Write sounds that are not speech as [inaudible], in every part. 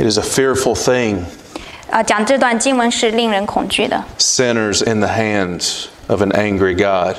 It is a fearful thing, 啊、讲这段经文是令人恐惧的。 sinners in the hands of an angry God.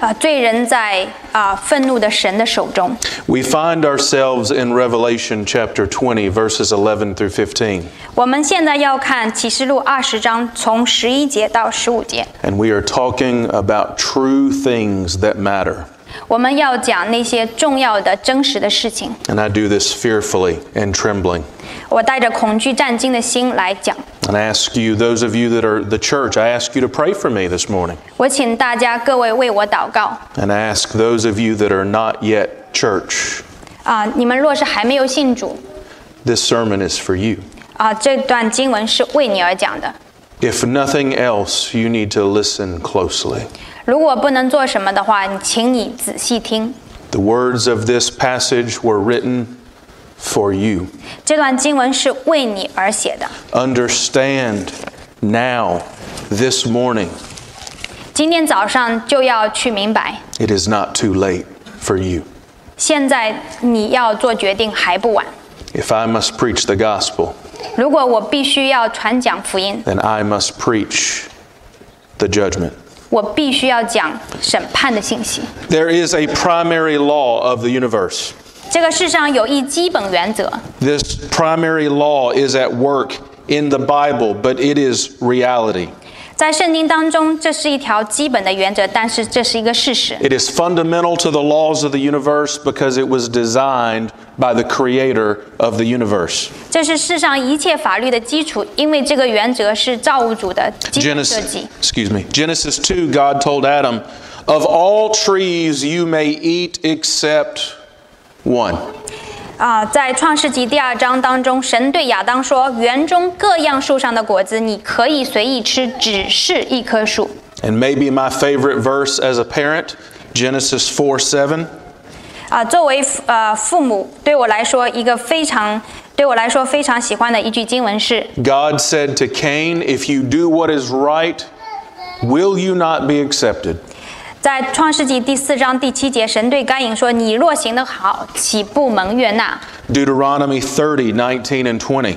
啊、罪人在啊、愤怒的神的手中。 We find ourselves in Revelation chapter 20, verses 11 through 15, 我们现在要看启示录二十章，从十一节到十五节， and we are talking about true things that matter. 我们要讲那些重要的、真实的事情。 And I do this fearfully and trembling. 我带着恐惧战惊的心来讲。 And I ask you, those of you that are the church, I ask you to pray for me this morning. 我请大家各位为我祷告 And I ask those of you that are not yet church, 啊、你们若是还没有信主 this sermon is for you. 啊、这段经文是为你而讲的。 If nothing else, you need to listen closely. 如果不能做什么的话，你请你仔细听。 The words of this passage were written for you. 这段经文是为你而写的。 Understand now, this morning, 今天早上就要去明白， it is not too late for you. 现在你要做决定还不晚。 If I must preach the gospel, 如果我必须要传讲福音， then I must preach the judgment. 我必须要讲审判的信息。 There is a primary law of the universe. 这个世上有一基本原则， This primary law is at work in the Bible, but it is reality. 在圣经当中，这是一条基本的原则，但是这是一个事实。 It is fundamental to the laws of the universe because it was designed by the creator of the universe. 这是世上一切法律的基础，因为这个原则是造物主的基本设 Genesis, 计。 excuse me. Genesis 2, God told Adam, Of all trees you may eat except one. 啊，在创世纪第二章当中，神对亚当说：“园中各样树上的果子你可以随意吃，只是一棵树。 And maybe my favorite verse as a parent, Genesis 4 7. ”啊，作为呃父母，对我来说一个非常对我来说非常喜欢的一句经文是： God said to Cain, If you do what is right, will you not be accepted? 在创世纪第四章第七节，神对该隐说：“你若行得好，岂不蒙悦纳？” Deuteronomy 30 19 and 20.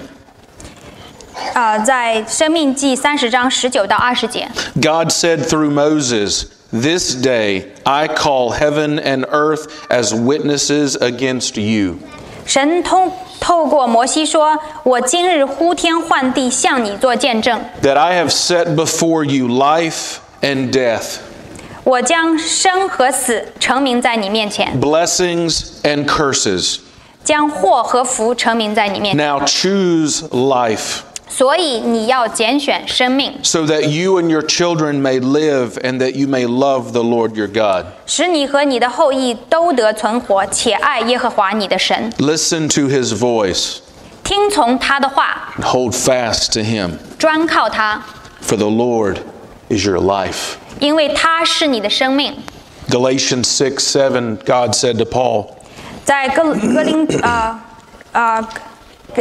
啊，在生命记三十章十九到二十节， God said through Moses, This day I call heaven and earth as witnesses against you. 神通透过摩西说：“我今日呼天唤地，向你做见证， that I have set before you life and death, 我将生和死成名在你面前， blessings and curses. 将祸和福成名在你面前。 Now choose life 所以你要拣选生命， so that you and your children may live and that you may love the Lord your God. 使你和你的后裔都得存活，且爱耶和华你的神， Listen to his voice 听从他的话， and hold fast to him, 专靠他， for the Lord is your life. 因为他是你的生命。 Galatians 6 7, God said to Paul, 在哥哥林呃呃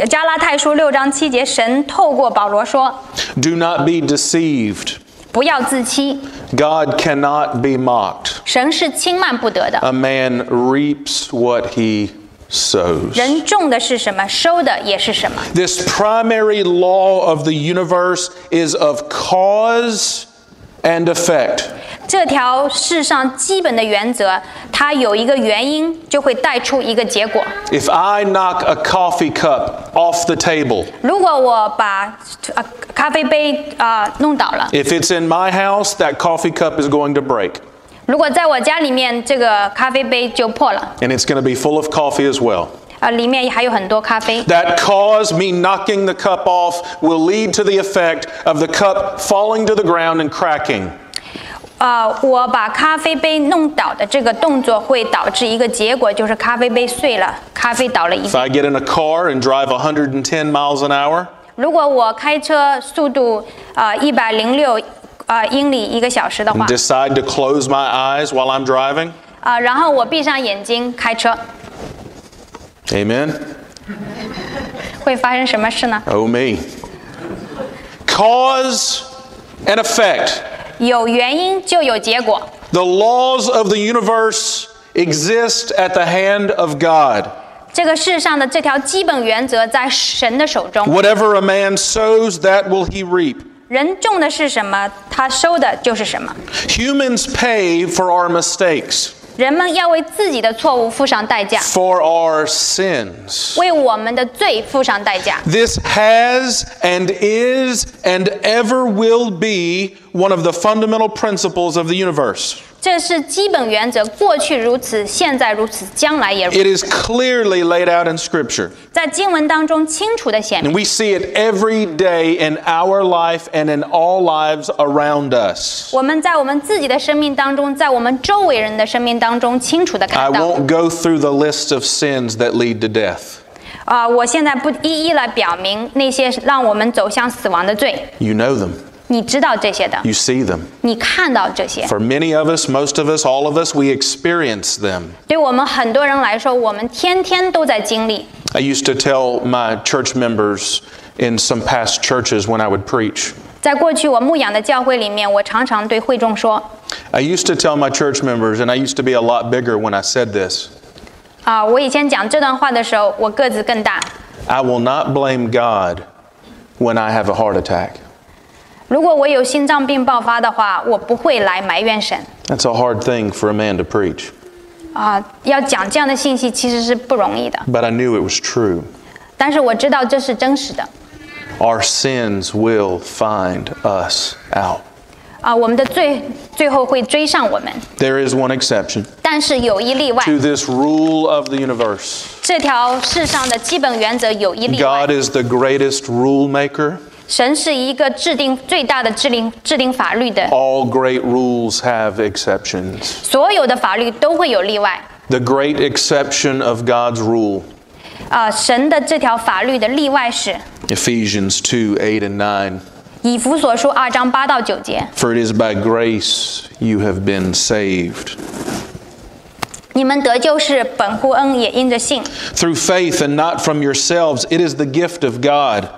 加拉太书六章七节，神透过保罗说：“ Do not be deceived. 不要自欺， God cannot be mocked. 神是轻慢不得的。 A man reaps what he sows. 人种的是什么，收的也是什么。 This primary law of the universe is of cause and effect. 这条世上基本的原则，它有一个原因，就会带出一个结果。 If I knock a coffee cup off the table, 如果我把呃咖啡杯啊、呃弄倒了， if it's in my house, that coffee cup is going to break. 如果在我家里面这个咖啡杯就破了， And it's going to be full of coffee as well. 啊、里面还有很多咖啡。 That cause, me knocking the cup off, will lead to the effect of the cup falling to the ground and cracking. 呃，我把咖啡杯弄倒的这个动作会导致一个结果，就是咖啡杯碎了，咖啡倒了一 If 地。 I get in a car and drive 110 miles an hour, 如果我开车速度呃一百零六呃英里一个小时的话， decide to close my eyes while I'm driving, 啊、然后我闭上眼睛开车， amen? 会发生什么事呢？ Oh, me. Cause and effect. 有原因就有结果。 The laws of the universe exist at the hand of God. 这个世上的这条基本原则在神的手中。 Whatever a man sows, that will he reap. 人种的是什么，他收的就是什么。 Humans pay for our mistakes, 人们要为自己的错误付上代价， for our sins. 为我们的罪付上代价。 This has and is and ever will be one of the fundamental principles of the universe. 这是基本原则，过去如此，现在如此，将来也如此。 It is clearly laid out in Scripture. 在经文当中清楚的显 And 明， we see it every day in our life and in all lives around us. 我们在我们自己的生命当中，在我们周围人的生命当中清楚的 I 看到。 won't go through the list of sins that lead to death. 啊、我现在不一一来表明那些让我们走向死亡的罪， You know them, 你知道这些的， you see them. 你看到这些。 For many of us, most of us, all of us, we experience them. 对我们很多人来说，我们天天都在经历。 I used to tell my church members in some past churches when I would preach. 在过去我牧养的教会里面，我常常对会众说： I used to tell my church members, and I used to be a lot bigger when I said this 啊、我以前讲这段话的时候，我个子更大。 I will not blame God when I have a heart attack. 如果我有心脏病爆发的话，我不会来埋怨神。 That's a hard thing for a man to preach. 啊、要讲这样的信息其实是不容易的， But I knew it was true. 但是我知道这是真实的。 Our sins will find us out. 啊、我们的罪最后会追上我们， There is one exception 但是有一例外， to this rule of the universe. 这条世上的基本原则有一例外 God。is the greatest rule maker. 神是一个制定最大的制定制定法律的， All great rules have exceptions. 所有的法律都会有例外。 The great exception of God's rule, 啊、神的这条法律的例外是 Ephesians 2 8 and 9. 以弗所书二章八到九节。 For it is by grace you have been saved. 你们得救是本乎恩，也因着信； Through faith and not from yourselves, it is the gift of God,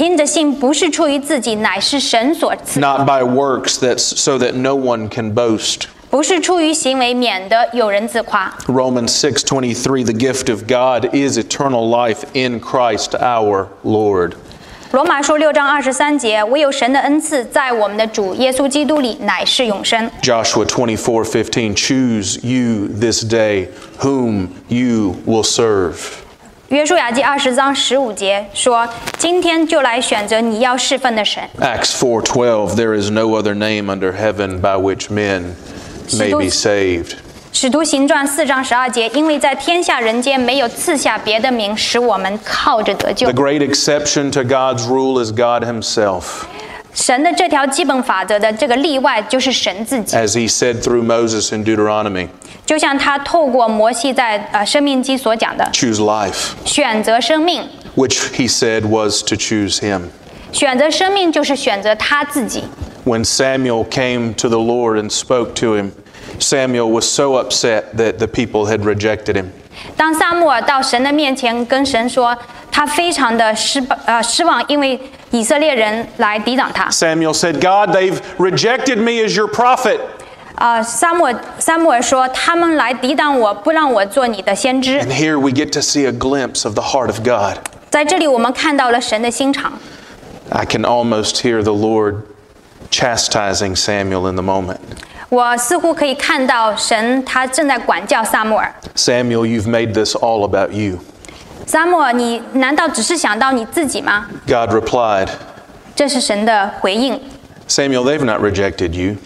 因着信不是出于自己，乃是神所赐； not by works that so that no one can boast. 不是出于行为，免得有人自夸。 Romans 6:23 The gift of God is eternal life in Christ our Lord. 罗马书六章二十三节，唯有神的恩赐在我们的主耶稣基督里，乃是永生。 Joshua 24:15 Choose you this day whom you will serve. 约书亚记二十章十五节说：“今天就来选择你要侍奉的神。 Acts 4:12 There is no other name under heaven by which men may be saved. ”使徒行传四章十二节，因为在天下人间没有赐下别的名，使我们靠着得救 The。great exception to God's rule is God himself. 神的这条基本法则的这个例外就是神自己， As he said through Moses in Deuteronomy, 就像他透过摩西在呃生命记所讲的， choose life, 选择生命， which he said was to choose him. 选择生命就是选择他自己。 When Samuel came to the Lord and spoke to him, Samuel was so upset that the people had rejected him. 当撒母耳到神的面前跟神说， 他非常的失呃失望，因为以色列人来抵挡他。 Samuel said, God, they've rejected me as your prophet. 啊，撒母耳撒母耳说，他们来抵挡我，不让我做你的先知。 And here we get to see a glimpse of the heart of God. 在这里，我们看到了神的心肠。 I can almost hear the Lord chastising Samuel in the moment. 我似乎可以看到神他正在管教撒母耳。 Samuel, you've made this all about you. 撒母耳，你难道只是想到你自己吗？ God replied, 这是神的回应。 Samuel, they've not rejected you,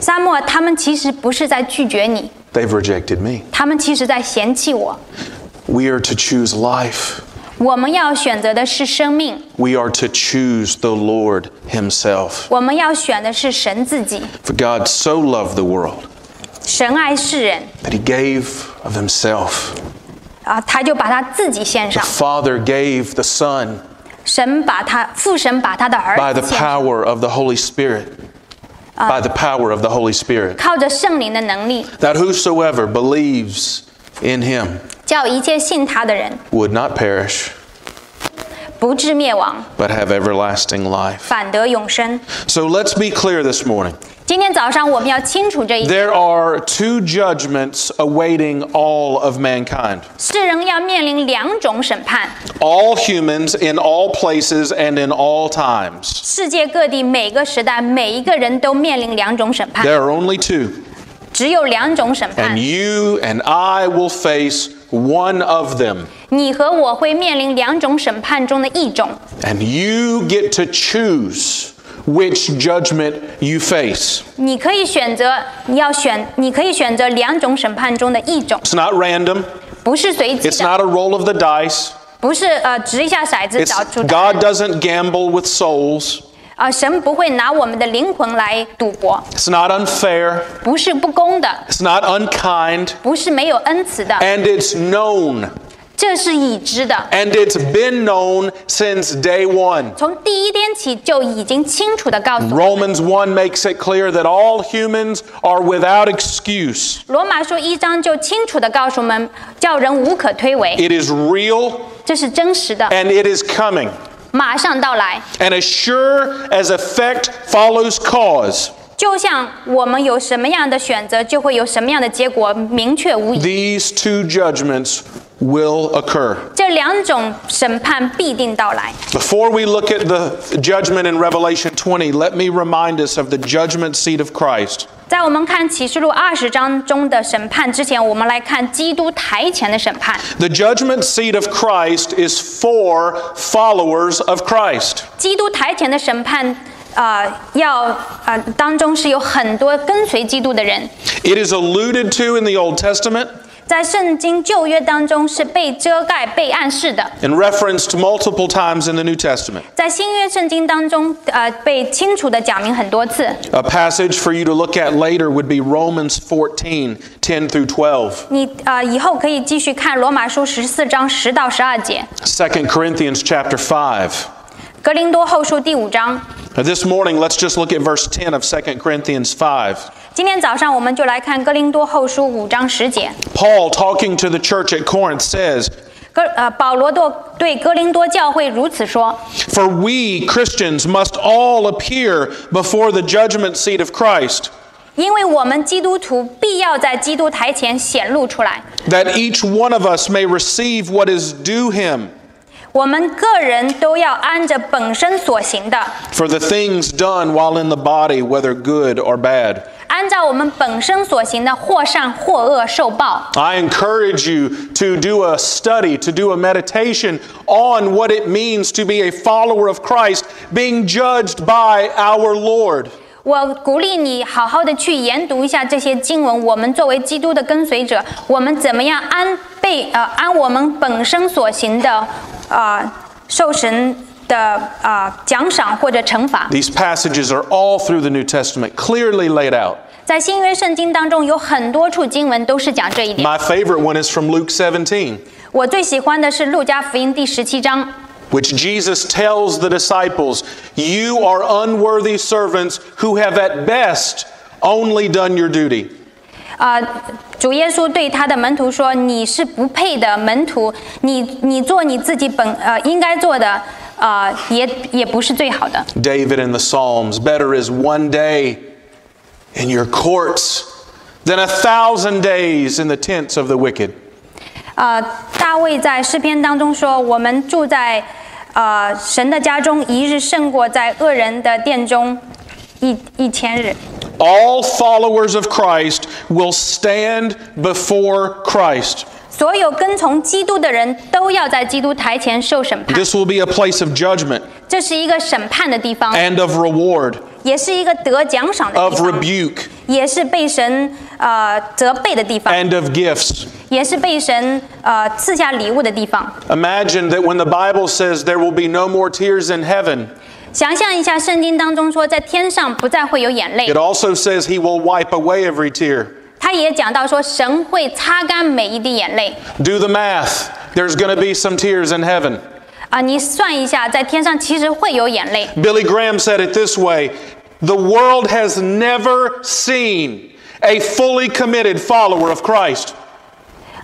撒母耳，他们其实不是在拒绝你， they've rejected me. 他们其实在嫌弃我。 We are to choose life. 我们要选择的是生命， We are to choose the Lord Himself. 我们要选的是神自己。 For God so loved the world 神爱世人 that He gave of Himself. 啊，他就把他自己献 The 上。 Father gave the Son 神把他父神把他的 by 儿 the 子献上， power of the Holy Spirit. By the power of the Holy Spirit. 靠着圣灵的能力， That whosoever believes in Him 叫一切信他的人 would not perish, 不至灭亡， but have everlasting life. 反得永生。 So let's be clear this morning. 今天早上我们要清楚这一点， There are two judgments awaiting all of mankind. 世人要面临两种审判， All humans in all places and in all times. 世界各地每个时代每一个人都面临两种审判， There are only two. 只有两种审 And 判。 you and I will face one of them. 你和我会面临两种审判中的一种， And you get to choose which judgment you face. 你可以选择，你要选，你可以选择两种审判中的一种， It's not random. 不是随机 It's 的， not a roll of the dice. 不是呃掷一下骰子 It's 找出答案 God doesn't gamble with souls. 啊、神不会拿我们的灵魂来赌博， It's not unfair. 不是不公的， It's not unkind. 不是没有恩慈的， And it's known. 这是已知的。 And it's been known since day one. 从第一天起就已经清楚地告诉我们， Romans 1 makes it clear that all humans are without excuse. 罗马书一章就清楚地告诉我们，叫人无可推诿， It is real 这是真实的， and it is coming. 马上到来。 And as sure as effect follows cause, 就像我们有什么样的选择，就会有什么样的结果，明确无疑。 these two judgments will occur. 这两种审判必定到来。 Before we look at the judgment in Revelation 20, let me remind us of the judgment seat of Christ. 在我们看启示录二十章中的审判之前，我们来看基督台前的审判。 The judgment seat of Christ is for followers of Christ. 基督台前的审判，呃，要呃当中是有很多跟随基督的人， It is alluded to in the Old Testament 在圣经旧约当中是被遮盖、被暗示的， and referenced multiple times in the New Testament. 在新约圣经当中，呃，被清楚的讲明很多次。 A passage for you to look at later would be Romans 14 10 through 12, 你呃以后可以继续看罗马书十四章十到十二节， 2 Corinthians chapter 5. 格林多后书第五章。 Now, this morning, let's just look at verse 10 of 2 Corinthians 5. 今天早上我们就来看哥林多后书五章十节。 Paul, talking to the church at Corinth, says, 哥呃，保罗对对哥林多教会如此说： For we Christians must all appear before the judgment seat of Christ, 因为我们基督徒必要在基督台前显露出来， that each one of us may receive what is due him 我们个人都要按着本身所行的， for the things done while in the body, whether good or bad. 按照我们本身所行的，或善或恶受报。 I encourage you to do a study, to do a meditation on what it means to be a follower of Christ, being judged by our Lord. 我鼓励你好好的去研读一下这些经文。我们作为基督的跟随者，我们怎么样按被呃按我们本身所行的啊、受神的啊、奖赏或者惩罚。 These passages are all through the New Testament, clearly laid out. 在新约圣经当中有很多处经文都是讲这一点。 My favorite one is from Luke 17, 我最喜欢的是路加福音第十七章， which Jesus tells the disciples, You are unworthy servants who have at best only done your duty. 啊、主耶稣对他的门徒说：“你是不配的门徒，你你做你自己本呃应该做的，啊，也也不是最好的。 David in the Psalms, better is one day in your courts than a thousand days in the tents of the wicked. 啊，大卫在诗篇当中说：我们住在呃神的家中，一日胜过在恶人的殿中一一千日。 All followers of Christ will stand before Christ. 所有跟从基督的人都要在基督台前受审判， This will be a place of judgment 这是一个审判的地方， and of reward, 也是一个得奖赏的地 of 方， rebuke, 也是被神呃责备的地方， and of gifts. 也是被神呃赐下礼物的地方。 Imagine that when the Bible says there will be no more tears in heaven, 想象一下，圣经当中说，在天上不再会有眼泪 it。also says he will wipe away every tear. 他也讲到说，神会擦干每一滴眼泪。 Do the math. There's going to be some tears in heaven. 啊，你算一下，在天上其实会有眼泪。 Billy Graham said it this way The world has never seen a fully committed follower of Christ.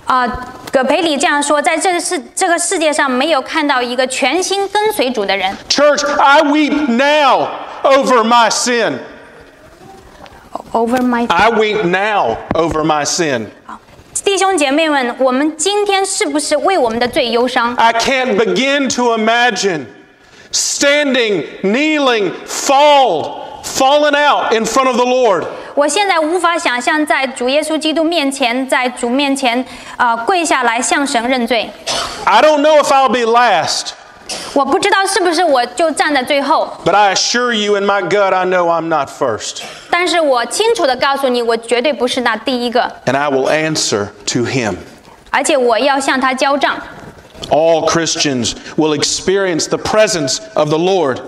啊，葛培里这样说，在这个世这个世界上没有看到一个全心跟随主的人。 Church, I weep now over my sin. over my ，I weep now over my sin. 弟兄姐妹们，我们今天是不是为我们的罪忧伤？ I can't begin to imagine standing, kneeling, fall, fallen out in front of the Lord. 我现在无法想象在主耶稣基督面前，在主面前啊、呃跪下来向神认罪。 I don't know if I'll be last, 我不知道是不是我就站在最后， but I assure you in my gut, I know I'm not first. 但是我清楚的告诉你，我绝对不是那第一个， And I will answer to him. 而且我要向他交账。 All Christians will experience the presence of the Lord.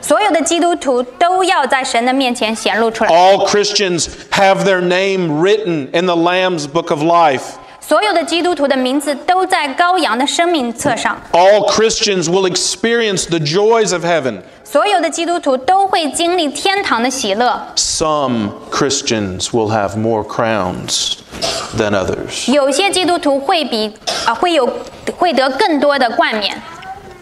所有的基督徒都要在神的面前显露出来， All Christians have their name written in the Lamb's book of life. 所有的基督徒的名字都在羔羊的生命册上， All Christians will experience the joys of heaven. 所有的基督徒都会经历天堂的喜乐。 Some Christians will have more crowns than others. 有些基督徒会比啊、会有会得更多的冠冕，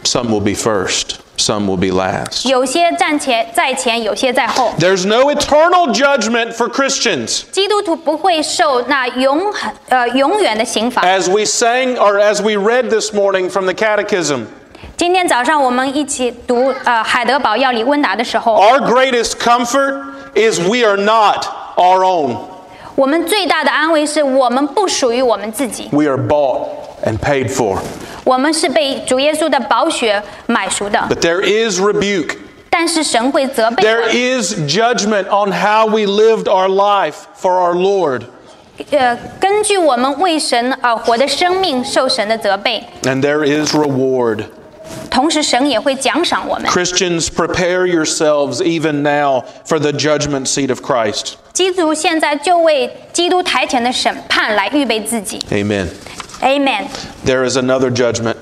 Some will be first, some will be last. 有些站前在前，有些在后。 There's no eternal judgment for Christians. 基督徒不会受那永恒呃永远的刑罚。 As we sang or as we read this morning from the Catechism, 今天早上我们一起读呃海德堡要理问答的时候， our greatest comfort is we are not our own. 我们最大的安慰是我们不属于我们自己， We are bought and paid for. 我们是被主耶稣的宝血买赎的。 But there is rebuke. 但是神会责备 There 我们， is judgment on how we lived our life for our Lord. 呃，根据我们为神而活的生命受神的责备， And there is reward. 同时神也会奖赏我们。 Christians, prepare yourselves even now for the judgment seat of Christ. 基督现在就为基督台前的审判来预备自己。 Amen. Amen。 There is another judgment.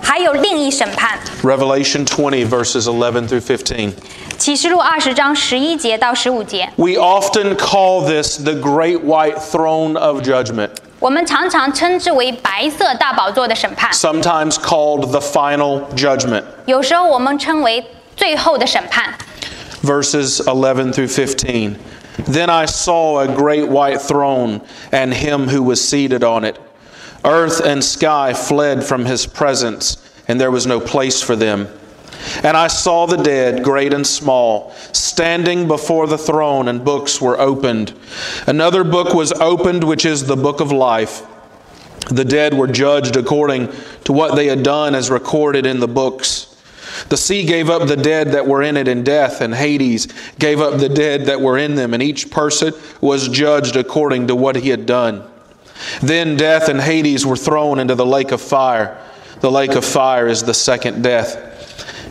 还有另一审判， Revelation 20, verses 11 through 15. 启示录二十章十一节到十五节， We often call this the great white throne of judgment, 我们常常称之为白色大宝座的审判， sometimes called the final judgment. 有时候我们称为最后的审判。 verses 11 through 15. Then I saw a great white throne and him who was seated on it. Earth and sky fled from his presence, and there was no place for them. And I saw the dead, great and small, standing before the throne, and books were opened. Another book was opened, which is the book of life. The dead were judged according to what they had done as recorded in the books. The sea gave up the dead that were in it in death, and Hades gave up the dead that were in them, and each person was judged according to what he had done. Then death and Hades were thrown into the lake of fire. The lake of fire is the second death.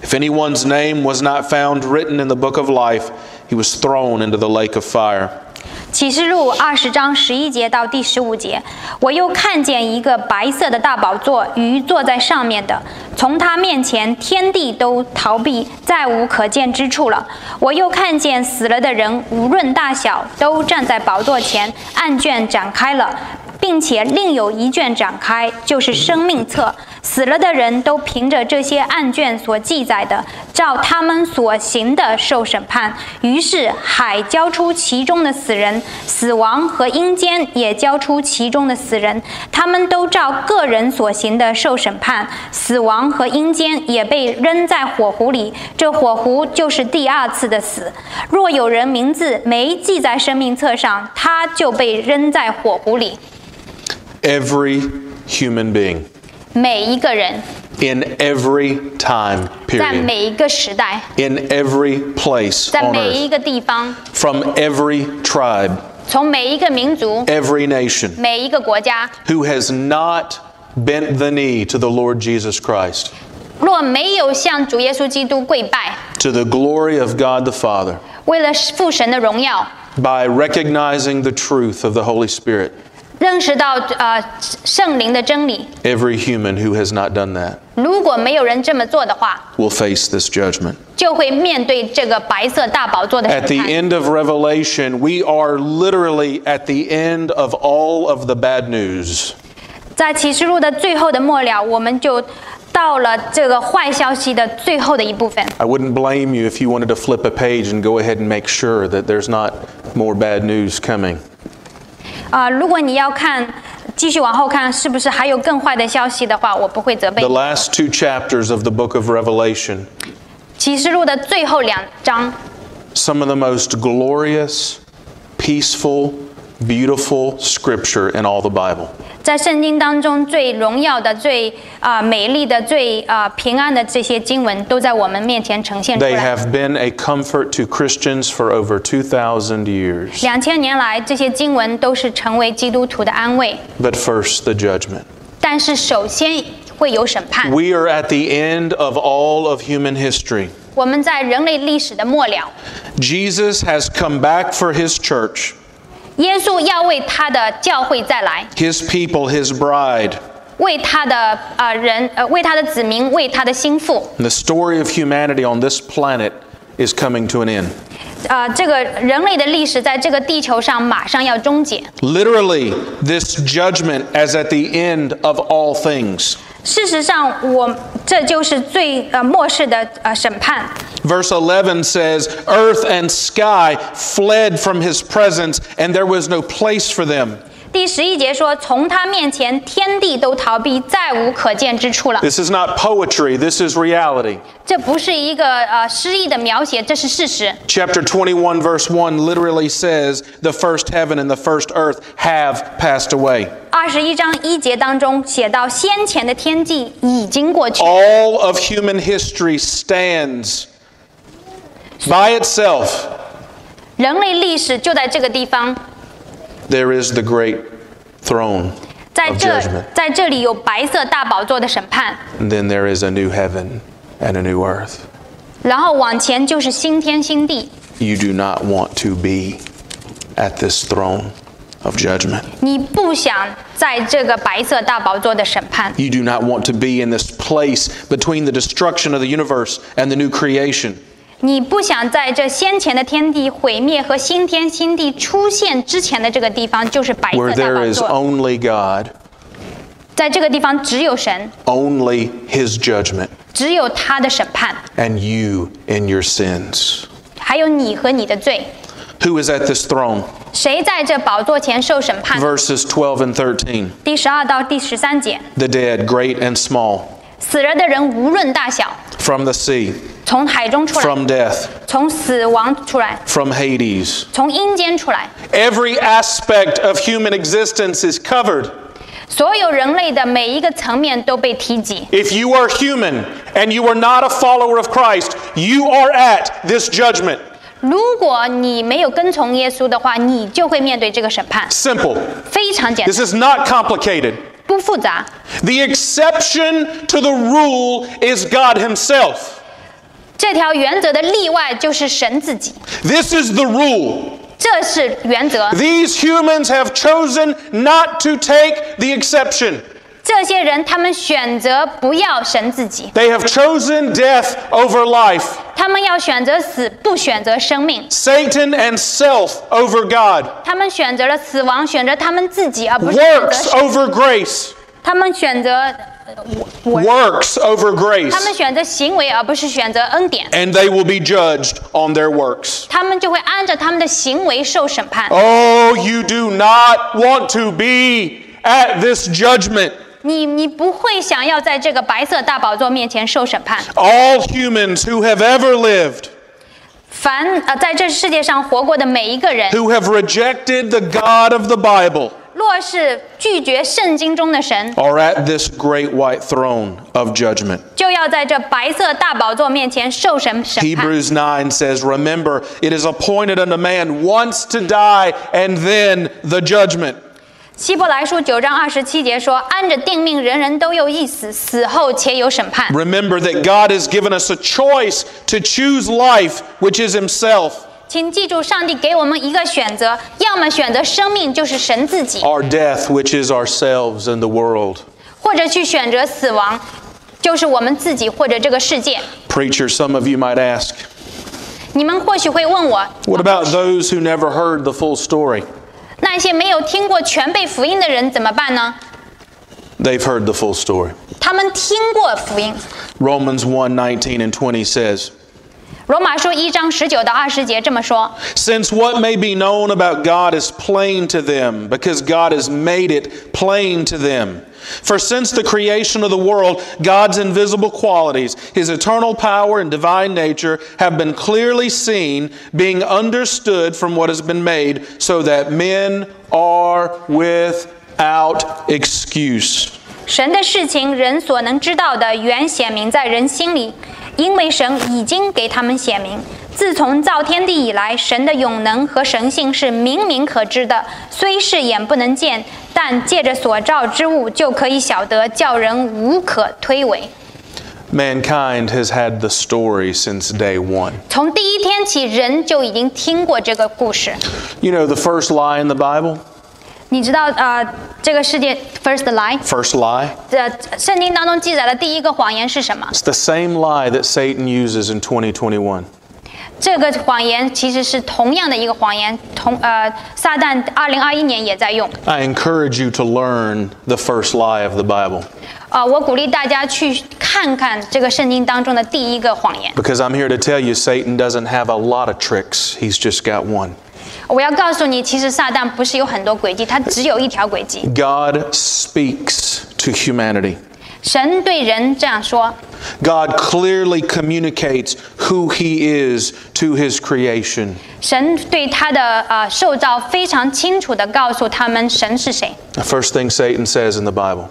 If anyone's name was not found written in the book of life, he was thrown into the lake of fire. 启示录二十章十一节到第十五节，我又看见一个白色的大宝座，鱼坐在上面的，从他面前天地都逃避，再无可见之处了。我又看见死了的人，无论大小，都站在宝座前，案卷展开了。 并且另有一卷展开，就是生命册。死了的人都凭着这些案卷所记载的，照他们所行的受审判。于是海交出其中的死人，死亡和阴间也交出其中的死人，他们都照个人所行的受审判。死亡和阴间也被扔在火湖里，这火湖就是第二次的死。若有人名字没记在生命册上，他就被扔在火湖里。Every human being 每一个人 in every time 在 period, 每一个时代， in every place 在 on 每一 earth, 个地方， from every tribe, 从每一个民族、 every nation, 每一个国家， who has not bent the knee to the Lord Jesus Christ, 若没有向主耶稣基督跪拜， to the glory of God the Father, 为了父神的荣耀， by recognizing the truth of the Holy Spirit, 认识到呃圣灵的真理。 every human who has not done that 如果没有人这么做的话， will face this judgment. 就会面对这个白色大宝座的 At 审 the 判。 end of Revelation, we are literally at the end of all of the bad news. 在启示录的最后的末了，我们就到了这个坏消息的最后的一部分。 I wouldn't blame you if you wanted to flip a page and go ahead and make sure that there's not more bad news coming. 啊、如果你要看，继续往后看，是不是还有更坏的消息的话，我不会责备 The 你。 last two chapters of the book of Revelation, 启示录的最后两章， some of the most glorious, peaceful, beautiful scripture in all the Bible. 在圣经当中最荣耀的、最啊、美丽的、最啊、平安的这些经文，都在我们面前呈现出 They 来。 have been a comfort to Christians for over 2,000 years. 两千年来，这些经文都是成为基督徒的安慰。 But first, the judgment. 但是首先会有审判。 We are at the end of all of human history. 我们在人类历史的末了， Jesus has come back for his church, 耶稣要为他的教会再来，his people, his bride. 为他的呃人呃为他的子民，为他的心腹。The story of humanity on this planet is coming to an end. 啊，这个人类的历史在这个地球上马上要终结。Literally, this judgment as at the end of all things. 事实上，我这就是最呃末世的呃审判。Verse 11 says, Earth and sky fled from his presence, and there was no place for them. 第十一节说：“从他面前，天地都逃避，再无可见之处了。 This is not poetry, this is reality. ”这不是一个呃诗意的描写，这是事实。 Chapter 21, verse 1 literally says, The first heaven and the first earth have passed away. 二十一章一节当中写到，先前的天际已经过去， All of human history stands by itself. 人类历史就在这个地方， There is the great throne 在 of 这 judgment. 在这里有白色大宝座的审判， And then there is a new heaven and a new earth. 然后往前就是新天新地。 You do not want to be at this throne of judgment. 你不想在这个白色大宝座的审判， You do not want to be in this place between the destruction of the universe and the new creation. 你不想在这先前的天地毁灭和新天新地出现之前的这个地方，就是白 Where 色大 there 宝 is 座。 only God, 在这个地方只有神， only His judgment, 只有他的审判， and you in your sins. 还有你和你的罪。 Who is at this throne? 谁在这宝座前受审判？ Verses 12 and 13. 第十二到第十三节， The dead, great and small, 死了的人无论大小， from the sea, 从海中出来， from death, 从死亡出来， from Hades. 从阴间出来， Every aspect of human existence is covered. 所有人类的每一个层面都被提及。 If you are human and you are not a follower of Christ, you are at this judgment. 如果你没有跟从耶稣的话，你就会面对这个审判， Simple. 非常简 This 单， is not complicated. 不复杂。 The exception to the rule is God Himself. 这条原则的例外就是神自己， This is the rule. 这是原则。 These humans have chosen not to take the exception. 这些人他们选择不要神自己， They have chosen death over life, 他们要选择死，不选择生命。 Satan and self over God, 他们选择了死亡，选择他们自己，而不是选择 works 神。 over grace, 他们选择呃我， works over 他们 grace, 选择行为，而不是选择恩典。 and they will be judged on their works. 他们就会按照他们的行为受审判。 Oh, you do not want to be at this judgment. 你你不会想要在这个白色大宝座面前受审判。 All humans who have ever lived, 凡呃在这世界上活过的每一个人， who have rejected the God of the Bible, 若是拒绝圣经中的神， are at this great white throne of judgment. 就要在这白色大宝座面前受审审判。 Hebrews 9 says, Remember, it is appointed unto man once to die, and then the judgment. 希伯来书九章二十七节说：“按着定命，人人都有一死，死后且有审判。 Remember that God has given us a choice to choose life, which is Himself, ” 请记住，上帝给我们一个选择，要么选择生命，就是神自己； or death, which is ourselves and the world. 或者去选择死亡，就是我们自己或者这个世界。 Preacher, some of you might ask, 你们或许会问我， What about those who never heard the full story? 那些没有听过全备福音的人怎么办呢？ They've heard the full story. 他们听过福音。 Romans 1 19 and 20 says, 罗马书一章十九到二十节这么说： Since what may be known about God is plain to them, because God has made it plain to them. For since the creation of the world, God's invisible qualities, his eternal power and divine nature, have been clearly seen, being understood from what has been made, so that men are without excuse. 神的事情，人所能知道的，原显明在人心里， 因为神已经给他们显明。自从造天地以来，神的永能和神性是明明可知的，虽是眼不能见，但借着所造之物就可以晓得，叫人无可推诿。 Mankind has had the story since day one. 从第一天起，人就已经听过这个故事。 You know the first lie in the Bible? 你知道，呃，这个世界 first lie， First lie? 呃，圣经当中记载的第一个谎言是什么？ It's the same lie that Satan uses in 2021. 这个谎言其实是同样的一个谎言，同呃，撒旦二零二一年也在用。 I encourage you to learn the first lie of the Bible 啊、我鼓励大家去看看这个圣经当中的第一个谎言。 because I'm here to tell you Satan doesn't have a lot of tricks, he's just got one. 我要告诉你，其实撒旦不是有很多轨迹，他只有一条轨迹。 God speaks to humanity. 神对人这样说， God clearly communicates who he is to his creation. 神对他的呃受造非常清楚的告诉他们神是谁。 The first thing Satan says in the Bible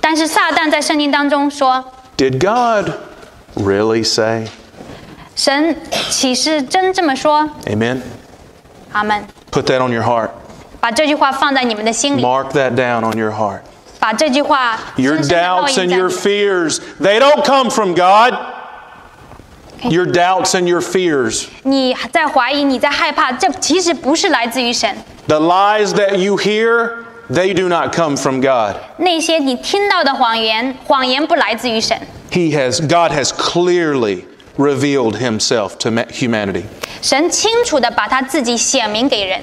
但是撒旦在圣经当中说， Did God really say? 神岂是真这么说？ Amen? 阿门。 Put that on your heart. 把这句话放在你们的心里， Mark that down on your heart. 把这句话 Your 深深地烙 doubts 印 and 在 your 你 fears, they don't come from God. Your doubts and your fears, 你在怀疑，你在害怕，这其实不是来自于神。 the lies that you hear, they do not come from God. 那些你听到的谎言，谎言不来自于神。 He has God has clearly revealed himself to ma- humanity. 神清楚的把他自己显明给人。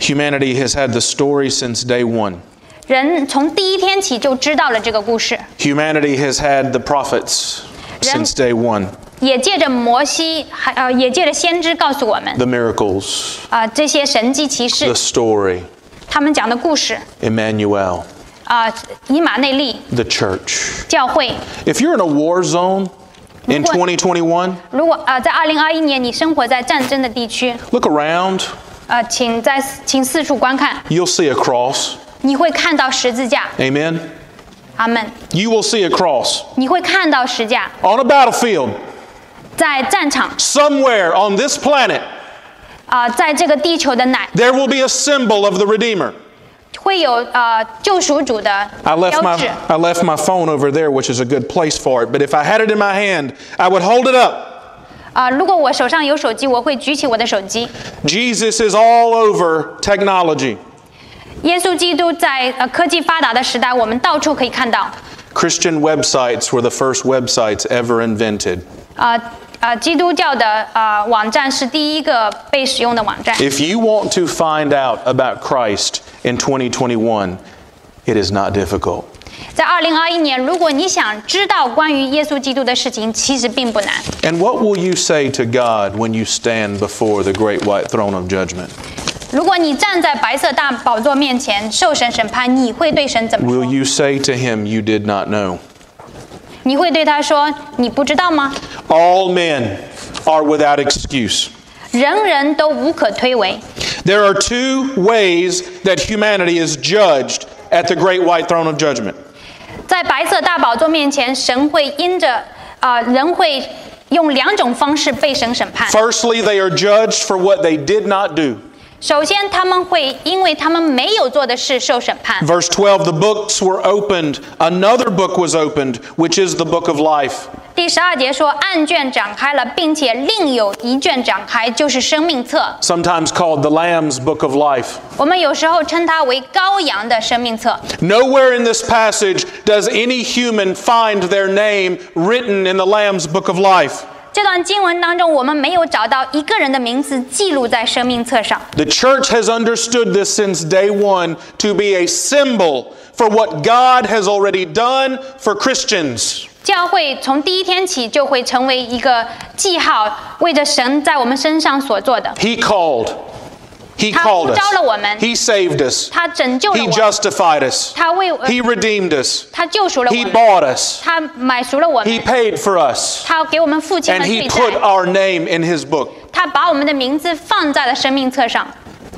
Humanity has had the story since day 1. 人从第一天起就知道了这个故事， Humanity has had the prophets since day 1, 也借着摩西，还呃，也借着先知告诉我们， the miracles, 啊、这些神迹奇事 the，story, 他们讲的故事， Emmanuel, 啊、以马内利 the church. 教会。 If you're in a war zone in 2021, 如果啊、在二零二一年你生活在战争的地区， look around, 呃，请在请四处观看， you'll see a cross. 你会看到十字架。 Amen. 阿门。 You will see a cross 你会看到十字架 on a battlefield 在战场 somewhere on this planet. 啊、在这个地球的奶 There will be a symbol of the Redeemer. 会有呃救赎主的 I left 标 my 志。 I left my phone over there, which is a good place for it. But if I had it in my hand, I would hold it up. 啊、如果我手上有手机，我会举起我的手机。 Jesus is all over technology. 耶稣基督在呃科技发达的时代，我们到处可以看到。 Christian websites were the first websites ever invented. 啊、啊、基督教的啊、网站是第一个被使用的网站。 If you want to find out about Christ in 2021, it is not difficult. 在二零二一年，如果你想知道关于耶稣基督的事情，其实并不难。 And what will you say to God when you stand before the great white throne of judgment? 如果你站在白色大宝座面前受神审判，你会对神怎么 Will 说？ you say to him, You did not know? 你会对他说：“你不知道吗？ All men are without excuse. 人人都无可推诿。 There are two ways that humanity is judged at the great white throne of judgment. 在白色大宝座面前，神会因着啊、人会用两种方式被神审判。 Firstly, they are judged for what they did not do. 首先，他们会因为他们没有做的事受审判。 Verse 12 the books were opened, another book was opened, which is the book of life. 第十二节说，案卷展开了，并且另有一卷展开，就是生命册。 sometimes called the Lamb's Book of Life. 我们有时候称它为羔羊的生命册。 Nowhere in this passage does any human find their name written in the Lamb's Book of Life. 这段经文当中，我们没有找到一个人的名字记录在生命册上。 The church has understood this since day one to be a symbol for what God has already done for Christians. 教会从第一天起就会成为一个记号，为着神在我们身上所做的。 He called. He 他 called 呼召了我 us. 们， He saved us. 他拯救了 He 我们， justified us. 他为呃 He redeemed us. 他救赎了我 He 们， bought us. 他买赎了我 He 们， paid for us. 他给我们付清 And 了 He 罪 put 债， our name in His book. 他把我们的名字放在了生命册上。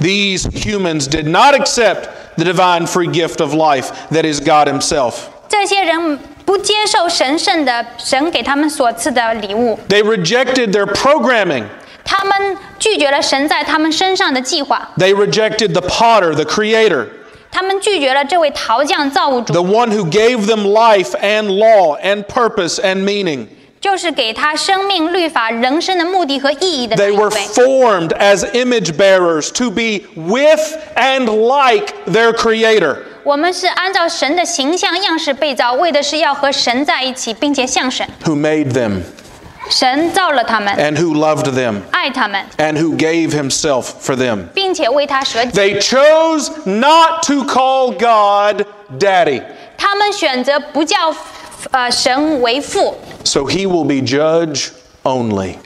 These humans did not accept the divine free gift of life that is God Himself. 这些人不接受神圣的神给他们所赐的礼物， They rejected their programming. 他们拒绝了神在他们身上的计划， They rejected the potter, the creator, 他们拒绝了这位陶匠造物主 the，one who gave them life and law and purpose and meaning. 就是给他生命、律法、人生的目的和意义的那 They 一 were 位。 formed as image bearers to be with and like their creator. 我们是按照神的形象样式被造，为的是要和神在一起，并且像神。 who made them 神造了他们， and who loved them 爱他们， and who gave himself for them. 并且为他舍己。 They chose not to call God daddy. 他们选择不叫呃神为父， So he will be judge only.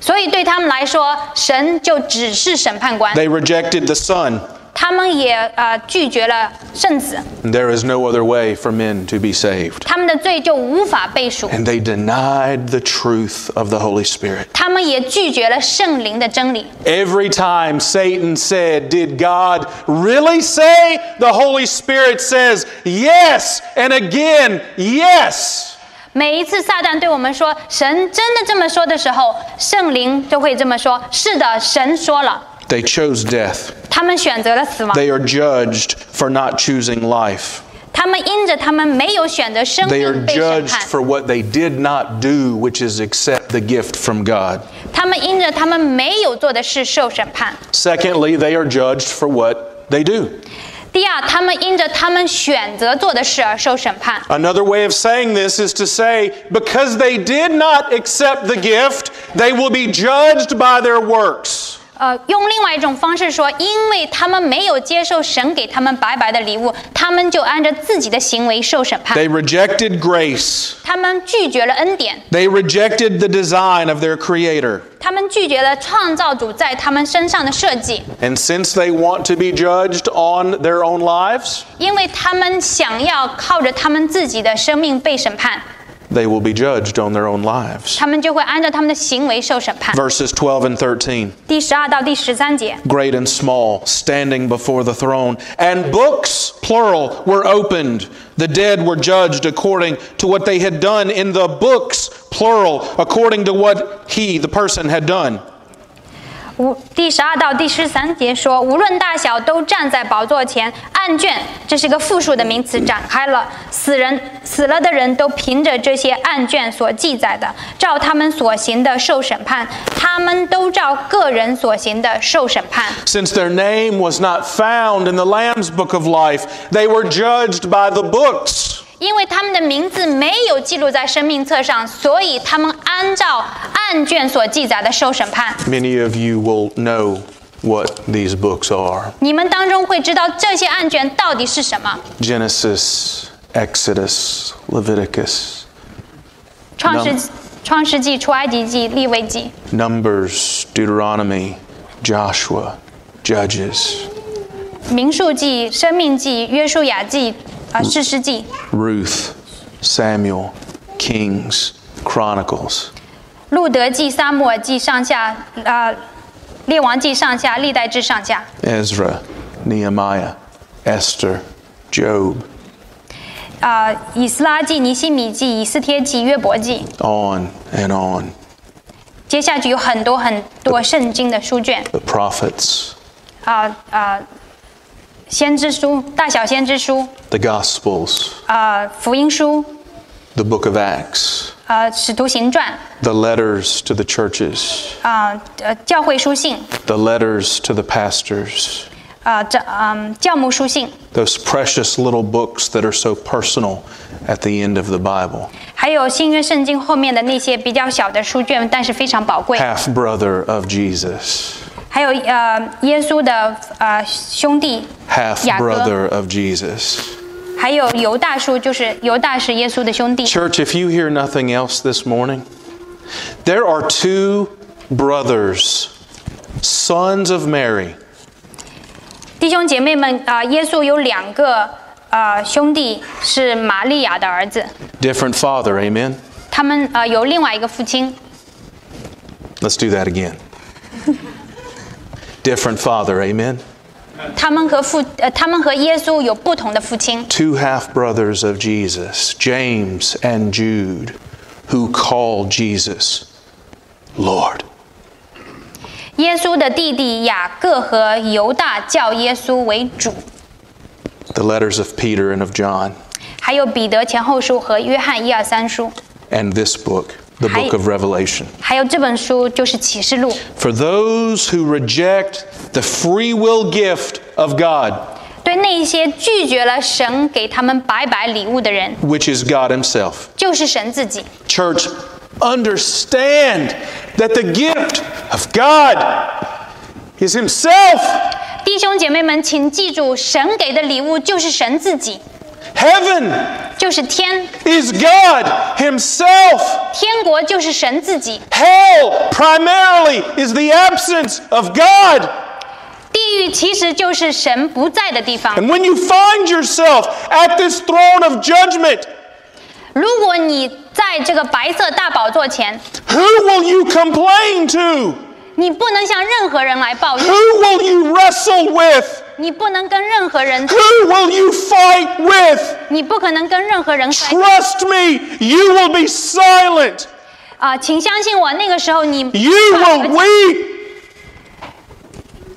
所以对他们来说，神就只是审判官。 They rejected the son. 他们也呃拒绝了圣子， There is no other way for men to be saved. 他们的罪就无法背赎。 And they denied the truth of the Holy Spirit. 他们也拒绝了圣灵的真理。 Every time Satan said, Did God really say? The Holy Spirit says, Yes, and again, yes. 每一次撒旦对我们说“神真的这么说”的时候，圣灵就会这么说：“是的，神说了。 They chose death. ”他们选择了死亡， They are judged for not choosing life. 他们因着他们没有选择生 They are 命被审 judged 判， for what they did not do, which is accept the gift from God. 他们因着他们没有做的事受审判。 Secondly, they are judged for what they do. 第二，他们因着他们选择做的事而受审判。 Another way of saying this is to say, because they did not accept the gift, they will be judged by their works. 呃，用另外一种方式说，因为他们没有接受神给他们白白的礼物，他们就按照自己的行为受审判。They rejected grace. 他们拒绝了恩典，They rejected the design of their Creator. 他们拒绝了创造主在他们身上的设计，And since they want to be judged on their own lives, 因为他们想要靠着他们自己的生命被审判，they will be judged on their own lives. 他们就会按照他们的行为受审判。 Verses 12 and 13. 第十二到第十三节， great and small, standing before the throne. And books, plural, were opened. The dead were judged according to what they had done in the books, plural, according to what he, the person, had done. 无第十二到第十三节说，无论大小，都站在宝座前，案卷，这是个复数的名词，展开了。死人死了的人都凭着这些案卷所记载的，照他们所行的受审判；他们都照个人所行的受审判。Since their name was not found in the Lamb's book of life, they were judged by the books. 因为他们的名字没有记录在生命册上，所以他们按照案卷所记载的受审判。Many of you will know what these books are 你们当中会知道这些案卷到底是什么？Genesis, Exodus, Leviticus, 创世创世纪、出埃及记、利未记。Numbers, Deuteronomy, Joshua, Judges, 民数记、生命记、约书亚记、啊，《士师记》Ruth, uh, Samuel, Kings, Chronicles.《路得记》《撒母耳记》上下，啊，《列王记》上下，《历代志》上下。Ezra, Nehemiah, Esther, Job. 啊，《以斯拉记》《尼希米记》《以斯帖记》《约伯记》。On and on. 接下去有很多很多圣经的书卷。The prophets. 啊啊。先知书、大小先知书、 the Gospels, 啊、福音书、 the book of Acts, 呃使徒行传、 the letters to the churches, 啊、呃教会书信、 the letters to the pastors, 啊这嗯教牧书信， those precious little books that are so personal at the end of the Bible. 还有新约圣经后面的那些比较小的书卷，但是非常宝贵。 Half brother of Jesus, 还有呃耶稣的呃兄弟 half 雅各， brother of Jesus. 还有犹大书，就是犹大是耶稣的兄弟。 Church, if you hear nothing else this morning, there are two brothers, sons of Mary, 弟兄姐妹们啊、耶稣有两个呃兄弟是玛利亚的儿子， different father, amen? 他们呃有另外一个父亲。 Let's do that again. different father, amen? 他们和父呃，他们和耶稣有不同的父亲。 Two half brothers of Jesus, James and Jude, who call Jesus Lord. 耶稣的弟弟雅各和犹大叫耶稣为主， The letters of Peter and of John, 还有彼得前后书和约翰一二三书， and this book, the Hi- book of Revelation. 还有这本书就是启示录。 For those who reject the free will gift of God, 对那些拒绝了神给他们白白礼物的人， which is God Himself. 就是神自己。 Church, understand that the gift of God is Himself. 弟兄姐妹们，请记住，神给的礼物就是神自己， Heaven 就是天， is God Himself. 天国就是神自己， Hell primarily is the absence of God. 地狱其实就是神不在的地方。 And when you find yourself at this throne of judgment, 如果你在这个白色大宝座前， who will you complain to? 你不能向任何人来抱怨， Who will you wrestle with? 你不能跟任何人， Who will you fight with? 你不可能跟任何人摔 Trust me, you will be silent. 啊、请相信我，那个时候你 You will weep.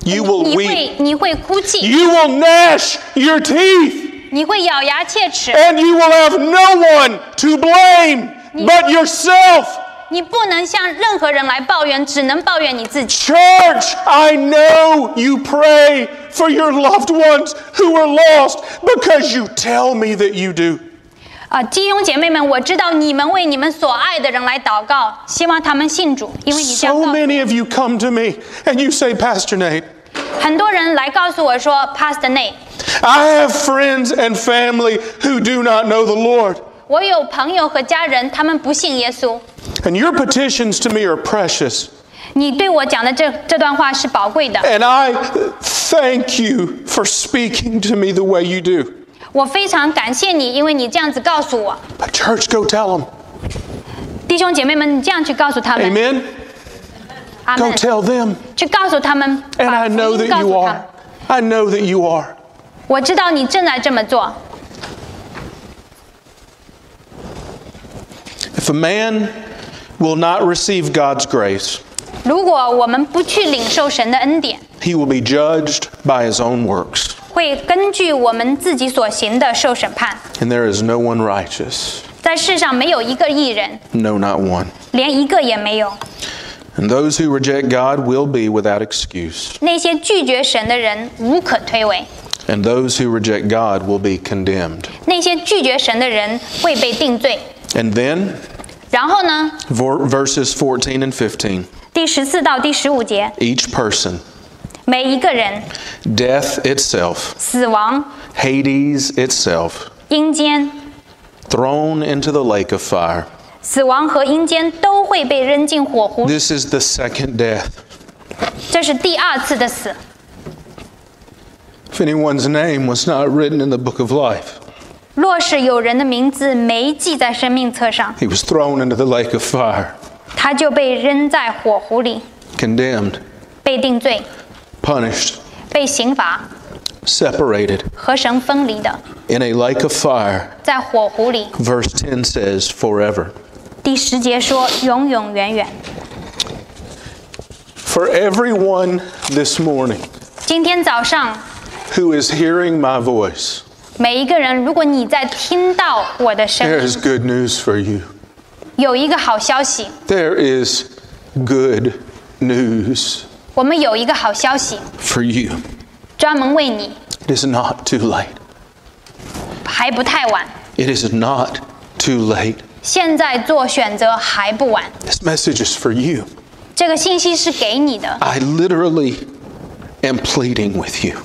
You will 你 weep. 会你会哭泣， You will gnash your teeth. 你会咬牙切齿， And you will have no one to blame but yourself. 你不能向任何人来抱怨，只能抱怨你自己。 Church, I know you pray for your loved ones who are lost because you tell me that you do. 啊，弟兄姐妹们，我知道你们为你们所爱的人来祷告，希望他们信主，因为你这样 So 告诉 many of you come to me and you say, Pastor Nate, 很多人来告诉我说，Pastor Nate， I have friends and family who do not know the Lord. 我有朋友和家人，他们不信耶稣。 And your petitions to me are precious. 你对我讲的这这段话是宝贵的， And I thank you for speaking to me the way you do. 我非常感谢你，因为你这样子告诉我。 But, church, go tell them. 弟兄姐妹们，你这样去告诉他们， Amen? 阿 Go 门， tell them. 去告诉他们， And 把 I 福 know 音 that 告 you 诉他 are. 们。 I know that you are. 我知道你正在这么做。 If a man will not receive God's grace, 如果我们不去领受神的恩典， he will be judged by his own works. 会根据我们自己所行的受审判。 And there is no one righteous. 在世上没有一个义人， No, not one. 连一个也没有。 And those who reject God will be without excuse. 那些拒绝神的人无可推诿， And those who reject God will be condemned. 那些拒绝神的人会被定罪。 And then, 然后呢， ver- verses 14 and 15第十四到第十五节， each person, 每一个人 death itself, 死亡、 Hades itself, 阴间、 thrown into the lake of fire. 死亡和阴间都会被扔进火湖。 This is the second death. 这是第二次的死。 If anyone's name was not written in the book of life, 若是有人的名字没记在生命册上， he was thrown into the lake of fire, 他就被扔在火湖里， condemned, 被定罪、 punished, 被刑罚、 separated 和神分离的， in a lake of fire. 在火湖里。 Verse 10 says, forever. 第十节说永永远远。 For everyone this morning 今天早上， who is hearing my voice, 每一个人，如果你在听到我的声 there 音， is good news for you. 有一个好消息， There is good news 我们有一个好消息， for you. 专门为你， It is not too late. 还不太晚。 It is not too late. 现在做选择还不晚。 This message is for you. 这个信息是给你的， I literally am pleading with you.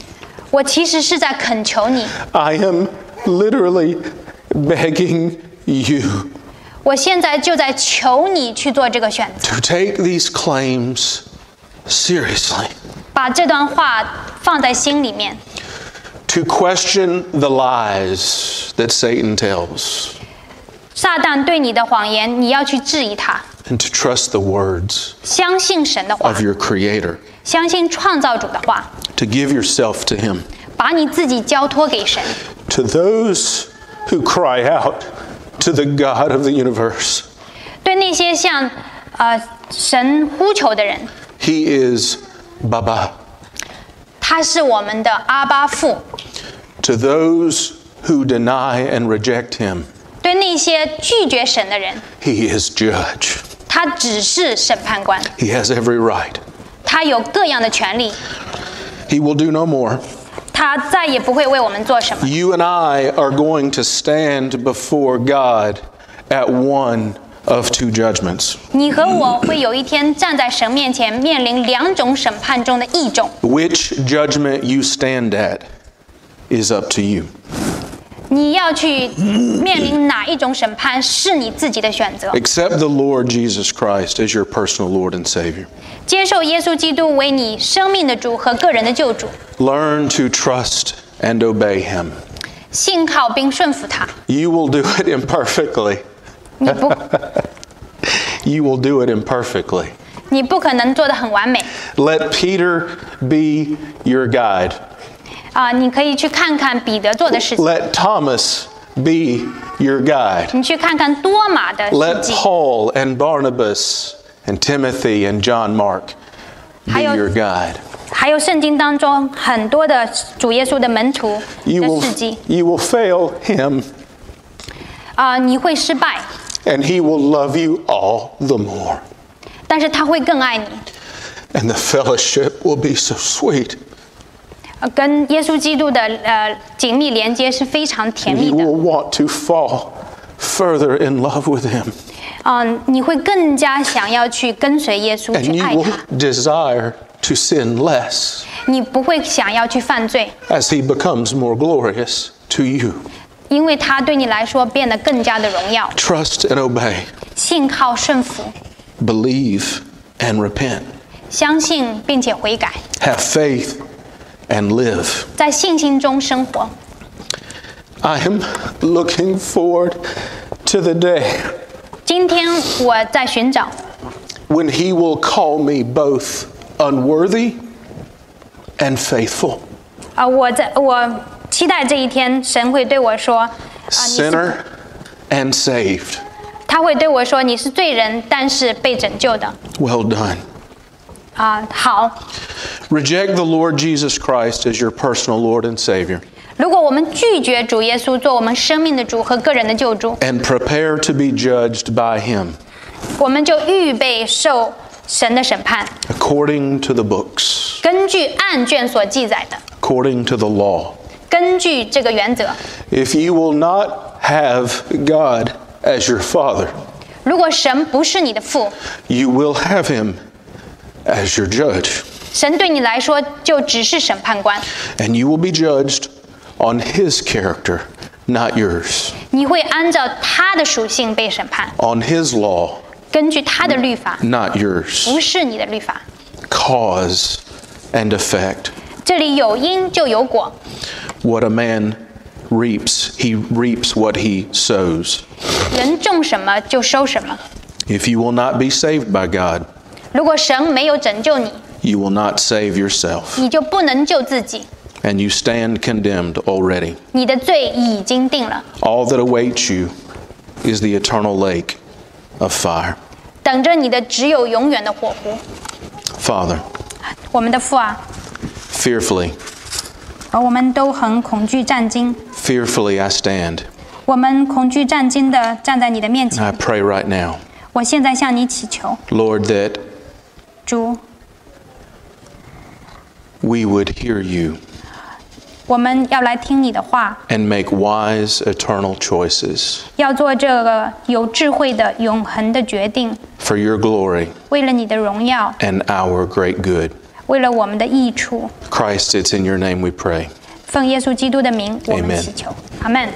我其实是在恳求你， I am literally begging you 我现在就在求你去做这个选择， to take these claims seriously, 把这段话放在心里面， to question the lies that Satan tells, 撒旦对你的谎言，你要去质疑他， and to trust the words 相信神的话 of，your Creator, 相信创造主的话， to give yourself to Him. 把你自己交托给神。 To those who cry out to the God of the universe, 对那些向呃神呼求的人， He is Baba. 他是我们的阿巴父。 To those who deny and reject Him, 对那些拒绝神的人， He is Judge. 他只是审判官， He has every right. 他有各样的权利， He will do no more. 他再也不会为我们做什么。 You and I are going to stand before God at one of two judgments. 你和我会有一天站在神面前，面临两种审判中的一种。 Which judgment you stand at is up to you. 你要去面临哪一种审判，是你自己的选择。 Accept the Lord Jesus Christ as your personal Lord and Savior. 接受耶稣基督为你生命的主和个人的救主， Learn to trust and obey Him. 信靠并顺服他。 You will do it imperfectly. [laughs] 你不， You [laughs] will do it imperfectly. 你不可能做得很完美 Let Peter be your guide. 啊、你可以去看看彼得做的事情， Let Thomas be your guide. 你去看看多马的事 Let 迹， Paul and Barnabas and Timothy and John Mark be 还有- your guide. 还有圣经当中很多的主耶稣的门徒 You 的 will, 事迹 you will fail him, 啊、你会失败， and he will love you all the more. 但是他会更爱你。 And the fellowship will be so sweet. 呃跟耶稣基督的呃紧密连接是非常甜蜜 You 的， will want to fall further in love with him. 嗯、你会更加想要去跟随耶稣 And 去 you 爱 will 他， desire to sin less 你不会想要去犯罪， as he becomes more glorious to you. 因为他对你来说变得更加的荣耀。 Trust and obey. 信靠顺服， Believe and repent. 相信并且悔改， Have faith and live. 在信心中生活。 I am looking forward to the day 今天我在寻找， when he will call me both unworthy and faithful, 啊、我在我期待这一天，神会对我说，啊、你是 sinner and saved. 他会对我说，你是罪人，但是被拯救的。 Well done. 啊、好。 Reject the Lord Jesus Christ as your personal Lord and Savior, 如果我们拒绝主耶稣做我们生命的主和个人的救主， and prepare to be judged by him 我们就预备受神的审判， according to the books, 根据案卷所记载的， according to the law. 根据这个原则。 If you will not have God as your Father, 如果神不是你的父， you will have him as your judge. 神对你来说就只是审判官， And you will be judged on his character, not yours, 你会按照他的属性被审判， on his law, 根据他的律法， not yours. 不是你的律法。 Cause and effect. 这里有因就有果， What a man reaps, he reaps what he sows. 人种什么就收什么。 If you will not be saved by God, 如果神没有拯救你， you will not save yourself, 你就不能救自己， and you stand condemned already. 你的罪已经定了。 All that awaits you is the eternal lake of fire. 等着你的只有永远的火湖。 Father, 我们的父啊， fearfully, 而我们都很恐惧战惊， fearfully I stand. 我们恐惧战惊的站在你的面 I 前。 pray right now, 我现在向你祈求， Lord, that 主， we would hear you 我们要来听你的话， and make wise, eternal choices 要做这个有智慧的永恒的决定， for your glory 为了你的荣耀， and our great good. 为了我们的益处。 Christ, it's in your name we pray. 奉耶稣基督的名，我们 Amen. 祈求。 阿门。